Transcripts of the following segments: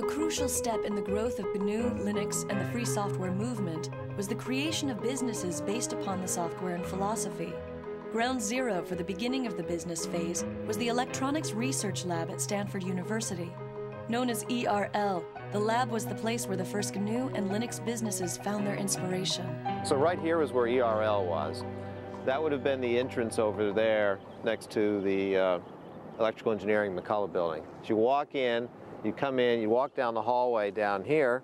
A crucial step in the growth of GNU, Linux, and the free software movement was the creation of businesses based upon the software and philosophy. Ground zero for the beginning of the business phase was the Electronics Research Lab at Stanford University. Known as ERL, the lab was the place where the first GNU and Linux businesses found their inspiration. So right here is where ERL was. That would have been the entrance over there next to the uh, Electrical Engineering McCullough building. As you walk in, you come in, you walk down the hallway down here.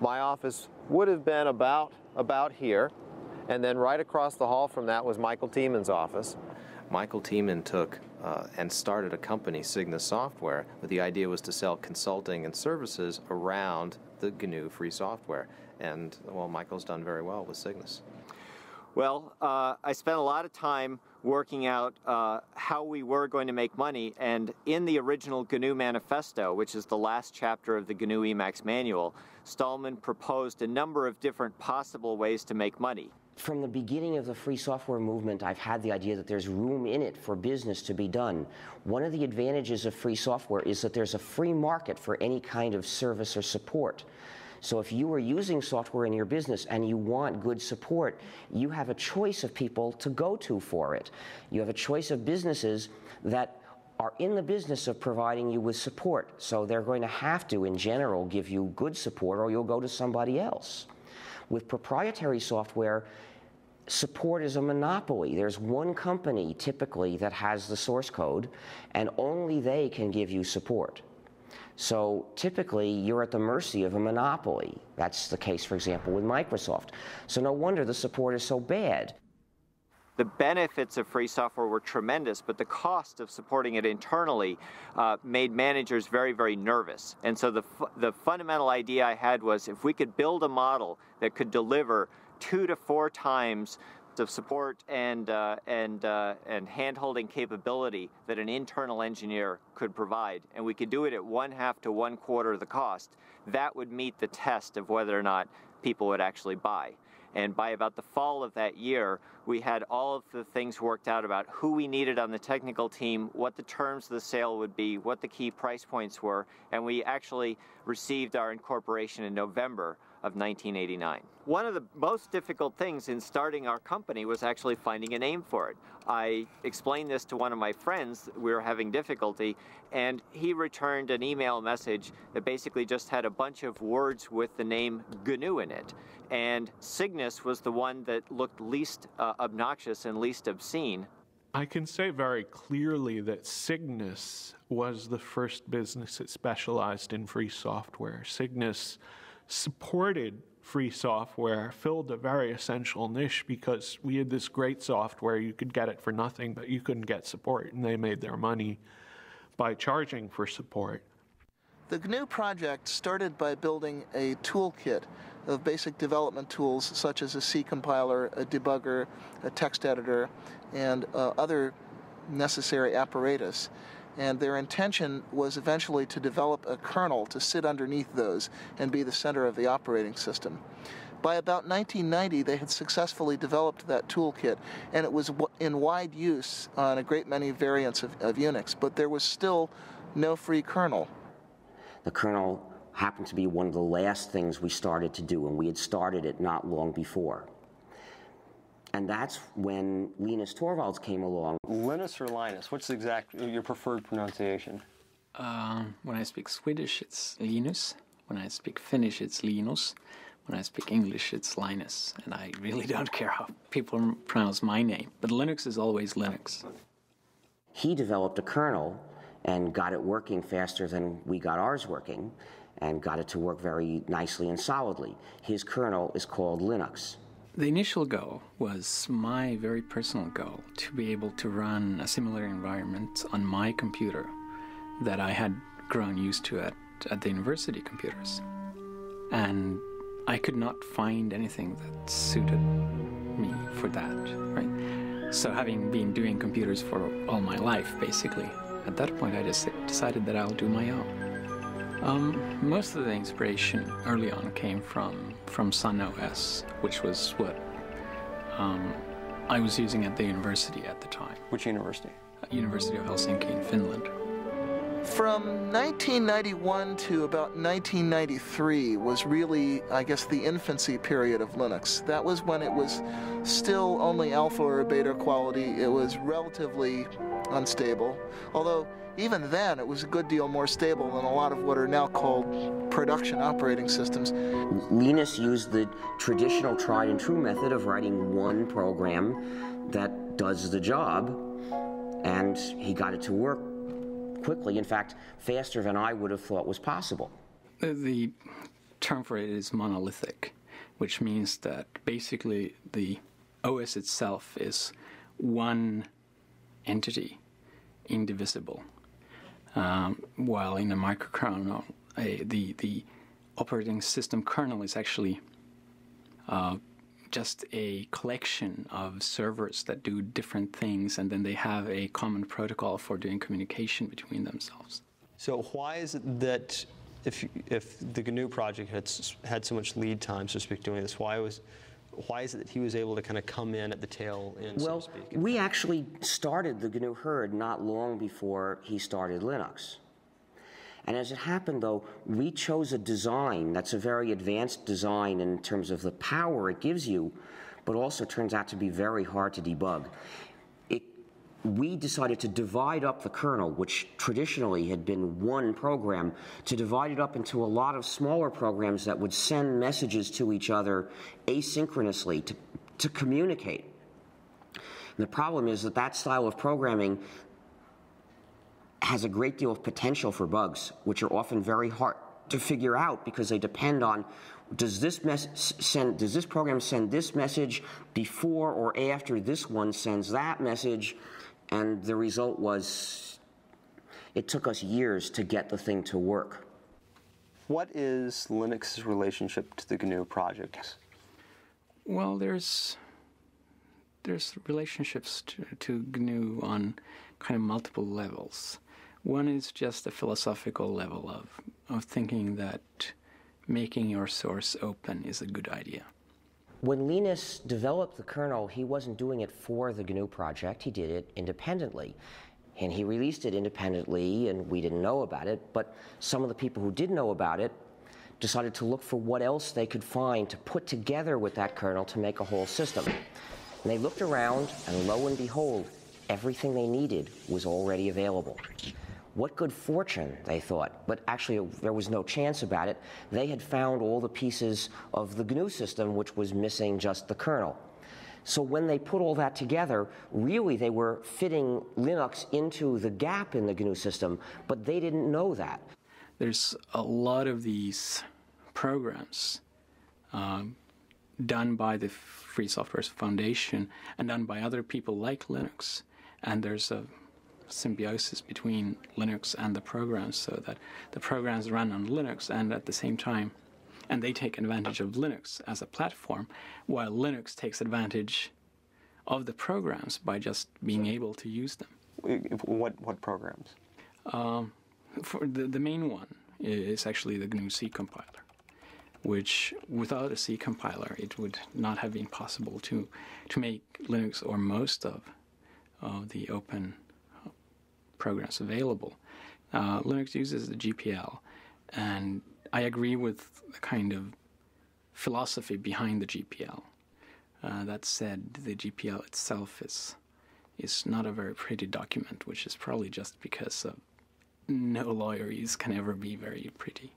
My office would have been about, about here. And then right across the hall from that was Michael Tiemann's office. Michael Tiemann took uh, and started a company, Cygnus Software, but the idea was to sell consulting and services around the GNU free software. And, well, Michael's done very well with Cygnus. Well, uh, I spent a lot of time working out uh, how we were going to make money, and in the original GNU Manifesto, which is the last chapter of the GNU Emacs manual, Stallman proposed a number of different possible ways to make money. From the beginning of the free software movement, I've had the idea that there's room in it for business to be done. One of the advantages of free software is that there's a free market for any kind of service or support. So if you are using software in your business and you want good support, you have a choice of people to go to for it. You have a choice of businesses that are in the business of providing you with support. So they're going to have to, in general, give you good support or you'll go to somebody else. With proprietary software, support is a monopoly. There's one company typically that has the source code, and only they can give you support. So typically, you're at the mercy of a monopoly. That's the case, for example, with Microsoft. So no wonder the support is so bad. The benefits of free software were tremendous, but the cost of supporting it internally uh, made managers very, very nervous. And so the, the fundamental idea I had was if we could build a model that could deliver two to four times of support and uh, and uh, and handholding capability that an internal engineer could provide, and we could do it at one half to one quarter of the cost. That would meet the test of whether or not people would actually buy. And by about the fall of that year, we had all of the things worked out about who we needed on the technical team, what the terms of the sale would be, what the key price points were, and we actually received our incorporation in November of 1989. One of the most difficult things in starting our company was actually finding a name for it. I explained this to one of my friends, we were having difficulty, and he returned an email message that basically just had a bunch of words with the name GNU in it. And Cygnus was the one that looked least uh, obnoxious and least obscene. I can say very clearly that Cygnus was the first business that specialized in free software. Cygnus supported free software filled a very essential niche because we had this great software. You could get it for nothing, but you couldn't get support, and they made their money by charging for support. The GNU project started by building a toolkit of basic development tools such as a C compiler, a debugger, a text editor, and uh, other necessary apparatus and their intention was eventually to develop a kernel to sit underneath those and be the center of the operating system. By about 1990, they had successfully developed that toolkit, and it was in wide use on a great many variants of, of Unix, but there was still no free kernel. The kernel happened to be one of the last things we started to do, and we had started it not long before. And that's when Linus Torvalds came along. Linus or Linus? What's the exact your preferred pronunciation? Um, when I speak Swedish, it's Linus. When I speak Finnish, it's Linus. When I speak English, it's Linus. And I really don't care how people pronounce my name. But Linux is always Linux. He developed a kernel and got it working faster than we got ours working and got it to work very nicely and solidly. His kernel is called Linux. The initial goal was my very personal goal to be able to run a similar environment on my computer that I had grown used to at, at the university computers. And I could not find anything that suited me for that, right? So, having been doing computers for all my life, basically, at that point I just decided that I'll do my own. Um, most of the inspiration early on came from from Sun OS, which was what um, I was using at the university at the time. Which university? University of Helsinki in Finland. From 1991 to about 1993 was really, I guess, the infancy period of Linux. That was when it was still only alpha or beta quality. It was relatively unstable, although even then it was a good deal more stable than a lot of what are now called production operating systems. Linus used the traditional tried and true method of writing one program that does the job, and he got it to work quickly, in fact, faster than I would have thought was possible. The term for it is monolithic, which means that basically the OS itself is one entity, indivisible. Um, while in a microkernel, the the operating system kernel is actually uh, just a collection of servers that do different things, and then they have a common protocol for doing communication between themselves. So why is it that if if the GNU project had had so much lead time, so to speak, doing this, why was why is it that he was able to kind of come in at the tail end, well, so to speak? we actually started the GNU Hurd not long before he started Linux. And as it happened, though, we chose a design that's a very advanced design in terms of the power it gives you, but also turns out to be very hard to debug. It, we decided to divide up the kernel, which traditionally had been one program, to divide it up into a lot of smaller programs that would send messages to each other asynchronously to, to communicate. The problem is that that style of programming has a great deal of potential for bugs, which are often very hard to figure out because they depend on does this send does this program send this message before or after this one sends that message? And the result was it took us years to get the thing to work. What is linux's relationship to the gnu project? Well there's there's relationships to, to gnu on kind of multiple levels one is just a philosophical level of, of thinking that making your source open is a good idea. When Linus developed the kernel, he wasn't doing it for the GNU project, he did it independently. And he released it independently, and we didn't know about it, but some of the people who did know about it decided to look for what else they could find to put together with that kernel to make a whole system. And they looked around, and lo and behold, everything they needed was already available. What good fortune, they thought. But actually, there was no chance about it. They had found all the pieces of the GNU system, which was missing just the kernel. So when they put all that together, really they were fitting Linux into the gap in the GNU system, but they didn't know that. There's a lot of these programs um, done by the Free Software Foundation and done by other people like Linux. And there's a symbiosis between Linux and the programs so that the programs run on Linux and at the same time and they take advantage of Linux as a platform while Linux takes advantage of the programs by just being able to use them. What what programs? Um, for the the main one is actually the GNU C compiler, which without a C compiler it would not have been possible to to make Linux or most of of the open programs available. Uh, Linux uses the GPL, and I agree with the kind of philosophy behind the GPL. Uh, that said, the GPL itself is is not a very pretty document, which is probably just because no lawyer use can ever be very pretty.